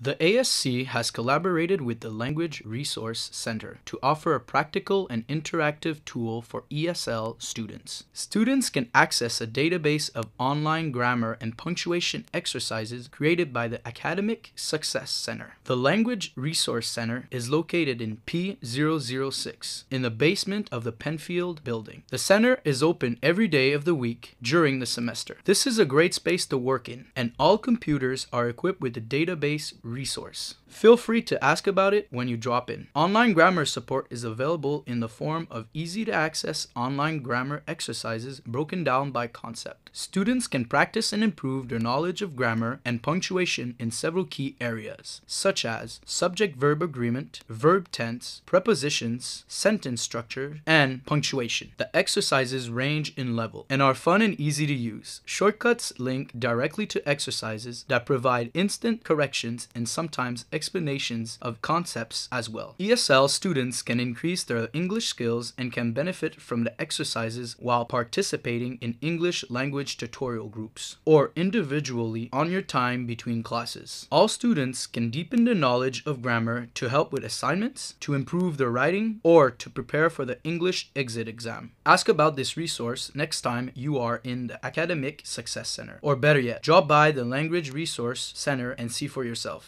The ASC has collaborated with the Language Resource Center to offer a practical and interactive tool for ESL students. Students can access a database of online grammar and punctuation exercises created by the Academic Success Center. The Language Resource Center is located in P006 in the basement of the Penfield building. The center is open every day of the week during the semester. This is a great space to work in, and all computers are equipped with the database resource. Feel free to ask about it when you drop in. Online grammar support is available in the form of easy to access online grammar exercises broken down by concept. Students can practice and improve their knowledge of grammar and punctuation in several key areas, such as subject verb agreement, verb tense, prepositions, sentence structure, and punctuation. The exercises range in level and are fun and easy to use. Shortcuts link directly to exercises that provide instant corrections and sometimes explanations of concepts as well. ESL students can increase their English skills and can benefit from the exercises while participating in English language tutorial groups or individually on your time between classes. All students can deepen their knowledge of grammar to help with assignments, to improve their writing, or to prepare for the English exit exam. Ask about this resource next time you are in the Academic Success Center. Or better yet, drop by the Language Resource Center and see for yourself.